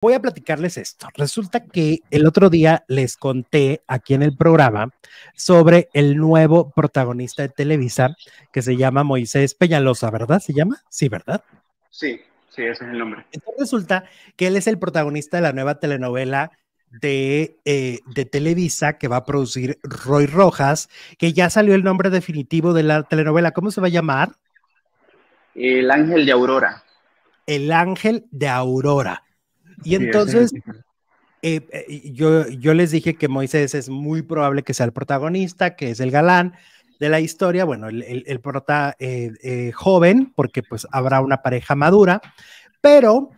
voy a platicarles esto. Resulta que el otro día les conté aquí en el programa sobre el nuevo protagonista de Televisa que se llama Moisés Peñalosa, ¿verdad? ¿Se llama? Sí, ¿verdad? Sí, sí, ese es el nombre. Entonces resulta que él es el protagonista de la nueva telenovela de, eh, de, Televisa que va a producir Roy Rojas, que ya salió el nombre definitivo de la telenovela. ¿Cómo se va a llamar? El Ángel de Aurora. El Ángel de Aurora. Y entonces, eh, eh, yo, yo les dije que Moisés es muy probable que sea el protagonista, que es el galán de la historia, bueno, el, el, prota joven, porque pues habrá una pareja madura, pero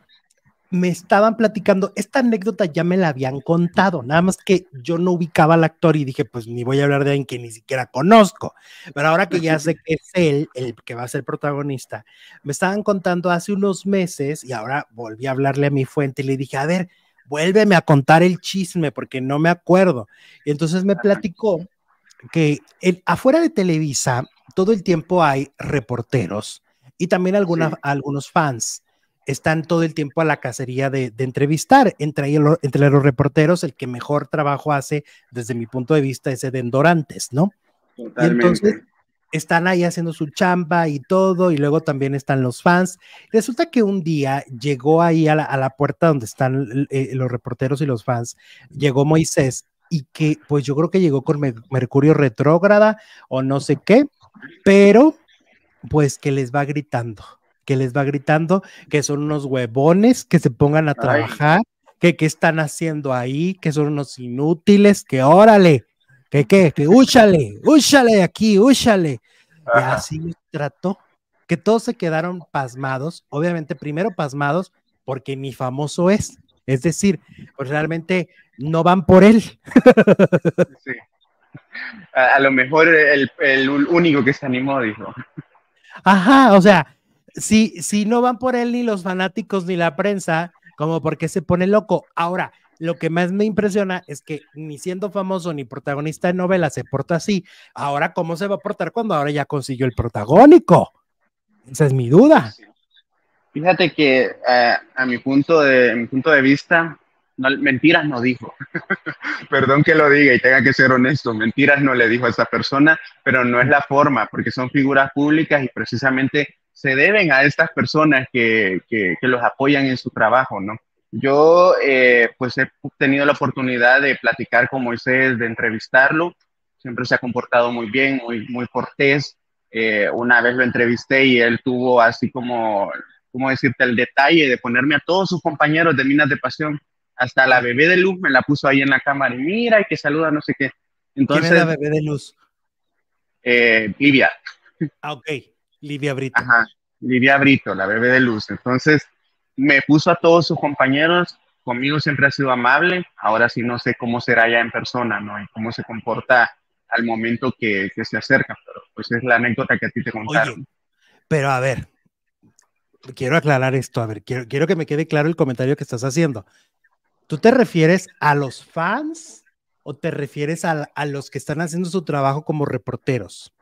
me estaban platicando, esta anécdota ya me la habían contado, nada más que yo no ubicaba al actor y dije, pues ni voy a hablar de alguien que ni siquiera conozco, pero ahora que ya sé que es él el que va a ser protagonista, me estaban contando hace unos meses y ahora volví a hablarle a mi fuente y le dije, a ver, vuélveme a contar el chisme porque no me acuerdo. Y entonces me platicó que afuera de Televisa todo el tiempo hay reporteros y también algunos fans están todo el tiempo a la cacería de, entrevistar. Entre, entre los reporteros, el que mejor trabajo hace, desde mi punto de vista, es Eden Dorantes, ¿no? entonces están ahí haciendo su chamba y todo, y luego también están los fans. Resulta que un día llegó ahí a la, puerta donde están eh, los reporteros y los fans, llegó Moisés y que pues yo creo que llegó con Mercurio retrógrada o no sé qué, pero pues que les va gritando que les va gritando que son unos huevones, que se pongan a trabajar, que qué están haciendo ahí, que son unos inútiles, que órale, que qué, que úchale, úchale aquí, úchale. Y así trató, que todos se quedaron pasmados, obviamente primero pasmados porque ni famoso es, es decir, pues realmente no van por él. Sí. A, lo mejor el, el único que se animó dijo. Ajá, o sea, si, si no van por él ni los fanáticos ni la prensa, como porque se pone loco. Ahora, lo que más me impresiona es que ni siendo famoso ni protagonista de novela se porta así. Ahora, ¿cómo se va a portar cuando ahora ya consiguió el protagónico? Esa es mi duda. Fíjate que eh, a mi punto de, mi punto de vista, mentiras no dijo. Perdón que lo diga y tenga que ser honesto, mentiras no le dijo a esa persona, pero no es la forma, porque son figuras públicas y precisamente se deben a estas personas que, que, los apoyan en su trabajo, ¿no? Yo, eh, pues, he tenido la oportunidad de platicar con Moisés, de entrevistarlo. Siempre se ha comportado muy bien, muy, muy cortés. Eh, una vez lo entrevisté y él tuvo así como, ¿cómo decirte?, el detalle de ponerme a todos sus compañeros de Minas de Pasión. Hasta la bebé de luz me la puso ahí en la cámara y mira y que saluda, no sé qué. Entonces, ¿Quién es la bebé de luz? Eh, Livia. Ah, ok. Livia Brito. Ajá, Livia Brito, la bebé de luz. Entonces, me puso a todos sus compañeros, conmigo siempre ha sido amable, ahora sí no sé cómo será ya en persona, ¿no? Y cómo se comporta al momento que, se acerca, pero pues es la anécdota que a ti te contaron. pero a ver, quiero aclarar esto, a ver, quiero, quiero que me quede claro el comentario que estás haciendo. ¿Tú te refieres a los fans o te refieres a, a los que están haciendo su trabajo como reporteros?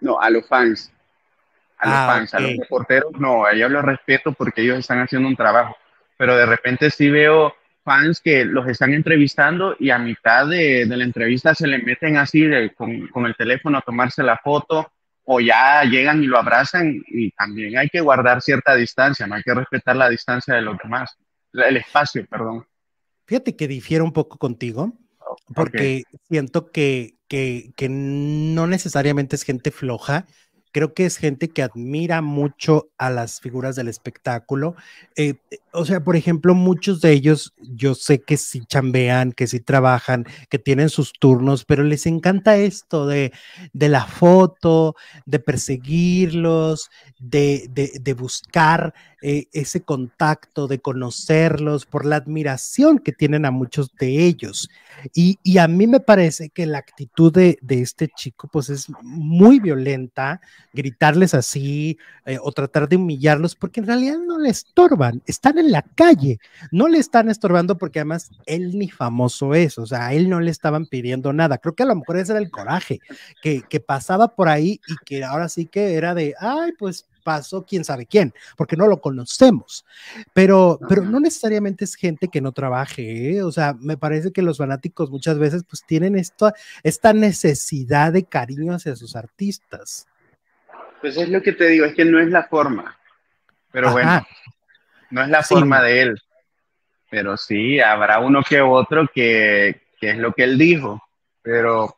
No, a los fans a los ah, fans, a los reporteros, no, a ellos los respeto porque ellos están haciendo un trabajo, pero de repente sí veo fans que los están entrevistando y a mitad de, la entrevista se le meten así con, el teléfono a tomarse la foto o ya llegan y lo abrazan y también hay que guardar cierta distancia, no hay que respetar la distancia de los demás, el espacio, perdón. Fíjate que difiero un poco contigo, porque siento que, que, que no necesariamente es gente floja, creo que es gente que admira mucho a las figuras del espectáculo. Eh, eh, o sea, por ejemplo, muchos de ellos yo sé que sí chambean, que sí trabajan, que tienen sus turnos, pero les encanta esto de, de la foto, de perseguirlos, de, de, buscar eh, ese contacto, de conocerlos, por la admiración que tienen a muchos de ellos. Y, y a mí me parece que la actitud de, de este chico pues es muy violenta, gritarles así eh, o tratar de humillarlos, porque en realidad no le estorban, están en la calle, no le están estorbando porque además él ni famoso es, o sea, a él no le estaban pidiendo nada. Creo que a lo mejor ese era el coraje, que, que pasaba por ahí y que ahora sí que era de, ay, pues pasó quién sabe quién, porque no lo conocemos. Pero, pero no necesariamente es gente que no trabaje, ¿eh? o sea, me parece que los fanáticos muchas veces pues tienen esto, esta necesidad de cariño hacia sus artistas. Pues es lo que te digo, es que no es la forma, pero bueno, no es la forma de él, pero sí, habrá uno que otro que, que es lo que él dijo, pero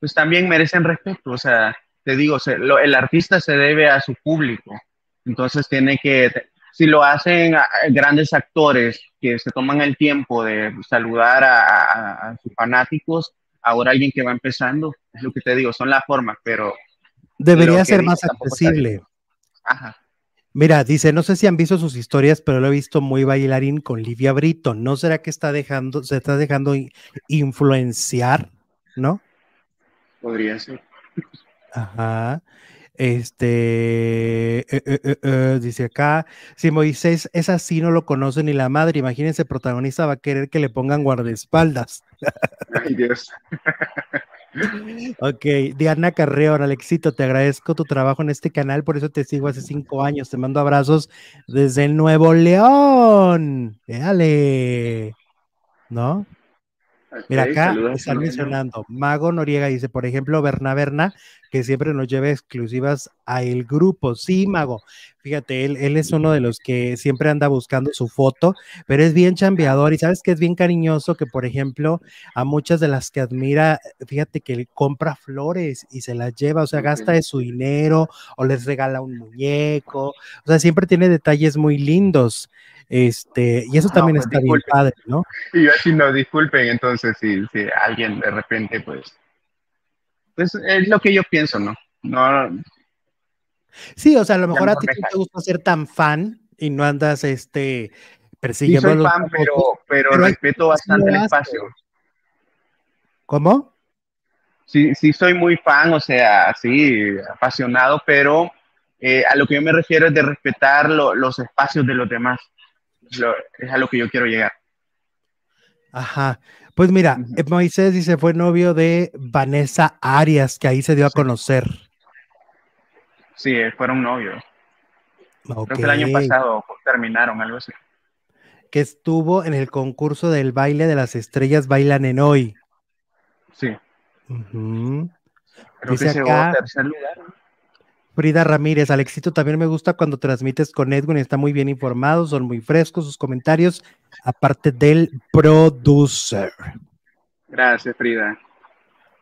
pues también merecen respeto, o sea, te digo, el artista se debe a su público, entonces tiene que, si lo hacen grandes actores que se toman el tiempo de saludar a, sus fanáticos, ahora alguien que va empezando, es lo que te digo, son las formas, pero... Debería ser más accesible. Ajá. Mira, dice, no sé si han visto sus historias, pero lo he visto muy bailarín con Livia Brito. ¿No será que está dejando, se está dejando influenciar, no? Podría ser. Ajá. Este, eh, eh, eh, dice acá, si Moisés es así, no lo conoce ni la madre, imagínense, el protagonista va a querer que le pongan guardaespaldas. Ay, Dios. ok, Diana Carreón, Alexito, te agradezco tu trabajo en este canal, por eso te sigo hace cinco años, te mando abrazos desde Nuevo León. Déjale, ¿no? Mira, acá están mencionando, Mago Noriega dice, por ejemplo, Berna Berna, que siempre nos lleva exclusivas a el grupo. Sí, Mago, fíjate, él, él es uno de los que siempre anda buscando su foto, pero es bien chambeador y sabes que es bien cariñoso que, por ejemplo, a muchas de las que admira, fíjate que él compra flores y se las lleva, o sea, gasta de su dinero o les regala un muñeco, o sea, siempre tiene detalles muy lindos. Este, y eso también pues está bien padre, ¿no? Y yo así no, disculpen, entonces, si, si alguien de repente, pues, pues es lo que yo pienso, ¿no? No. Sí, o sea, a lo mejor a ti no te gusta ser tan fan y no andas, este, persiguiendo. Sí soy fan, pero, pero, respeto bastante el espacio. ¿Cómo? Sí, sí soy muy fan, o sea, sí, apasionado, pero eh, a lo que yo me refiero es de respetar los espacios de los demás es a lo que yo quiero llegar. Ajá. Pues mira, Moisés dice fue novio de Vanessa Arias, que ahí se dio a conocer. Sí, fueron novios. Creo que el año pasado terminaron, algo así. Que estuvo en el concurso del baile de las estrellas bailan en hoy. Sí. dice acá, tercer lugar. Frida Ramírez, Alexito, también me gusta cuando transmites con Edwin, está muy bien informado, son muy frescos sus comentarios, aparte del producer. Gracias, Frida.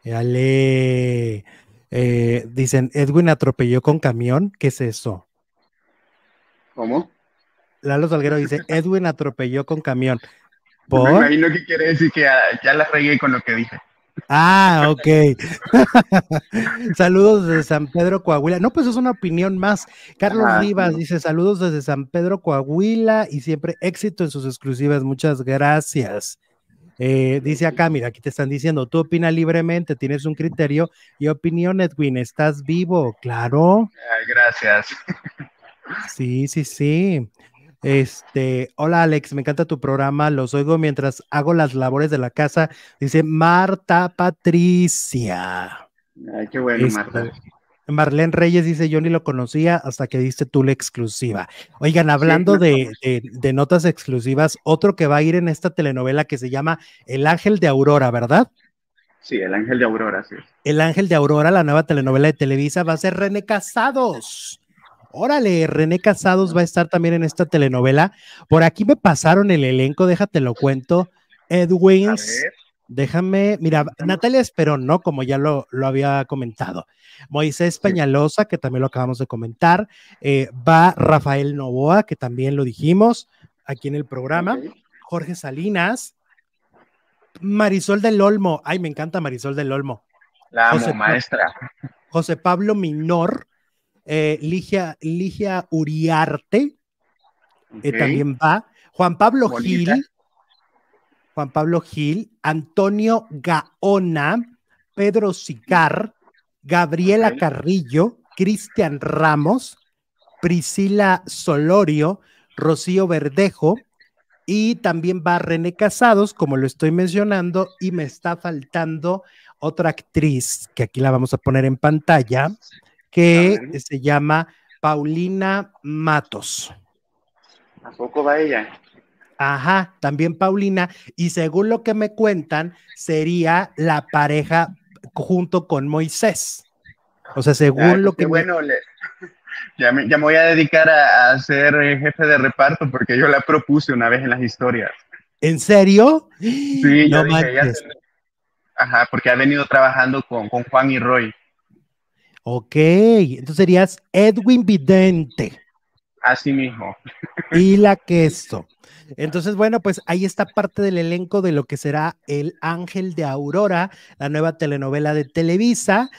Dale. Eh, dicen, Edwin atropelló con camión, ¿qué es eso? ¿Cómo? Lalo Salguero dice, Edwin atropelló con camión. ¿Por? Me imagino que quiere decir que ya, ya la regué con lo que dije. Ah, ok. saludos desde San Pedro, Coahuila. No, pues es una opinión más. Carlos Rivas dice saludos desde San Pedro, Coahuila y siempre éxito en sus exclusivas. Muchas gracias. Eh, dice acá, mira, aquí te están diciendo, tú opina libremente, tienes un criterio y opinión, Edwin, estás vivo, claro. gracias. Sí, sí, sí. Este, hola Alex, me encanta tu programa, los oigo mientras hago las labores de la casa. Dice Marta Patricia. Ay, qué bueno, este, Marta. Marlene Reyes dice, yo ni lo conocía hasta que diste tú la exclusiva. Oigan, hablando de, notas exclusivas, otro que va a ir en esta telenovela que se llama El Ángel de Aurora, ¿verdad? Sí, El Ángel de Aurora, sí. El Ángel de Aurora, la nueva telenovela de Televisa, va a ser René Casados. Órale, René Casados va a estar también en esta telenovela. Por aquí me pasaron el elenco, déjate lo cuento. Edwins, déjame, mira, Natalia Esperón, ¿no? Como ya lo, lo había comentado. Moisés Peñalosa, que también lo acabamos de comentar. Eh, va Rafael Novoa, que también lo dijimos aquí en el programa. Jorge Salinas. Marisol del Olmo. Ay, me encanta Marisol del Olmo. La amo, maestra. José Pablo Minor eh, Ligia, Ligia, Uriarte, eh, también va, Juan Pablo Gil, Juan Pablo Gil, Antonio Gaona, Pedro Sicar, Gabriela Carrillo, Cristian Ramos, Priscila Solorio, Rocío Verdejo, y también va René Casados, como lo estoy mencionando, y me está faltando otra actriz, que aquí la vamos a poner en pantalla, que se llama Paulina Matos. ¿A poco va ella? Ajá, también Paulina. Y según lo que me cuentan, sería la pareja junto con Moisés. O sea, según lo que... Bueno, ya, me, ya, me, voy a dedicar a, ser jefe de reparto porque yo la propuse una vez en las historias. ¿En serio? Sí, no yo dije, Ajá, porque ha venido trabajando con, con Juan y Roy. Ok, entonces serías Edwin Vidente. Así mismo. Y la queso. Entonces, bueno, pues ahí está parte del elenco de lo que será El Ángel de Aurora, la nueva telenovela de Televisa,